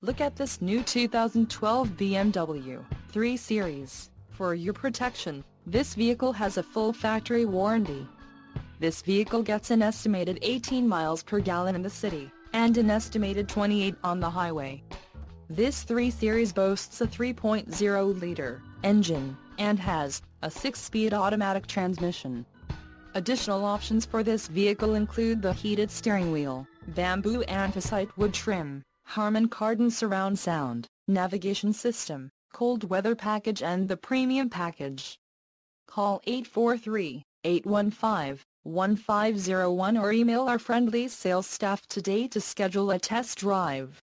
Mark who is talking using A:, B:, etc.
A: Look at this new 2012 BMW 3 Series. For your protection, this vehicle has a full factory warranty. This vehicle gets an estimated 18 miles per gallon in the city, and an estimated 28 on the highway. This 3 Series boasts a 3.0-liter engine, and has a 6-speed automatic transmission. Additional options for this vehicle include the heated steering wheel, bamboo anthracite wood trim, Harman Kardon surround sound, navigation system, cold weather package and the premium package. Call 843-815-1501 or email our friendly sales staff today to schedule a test drive.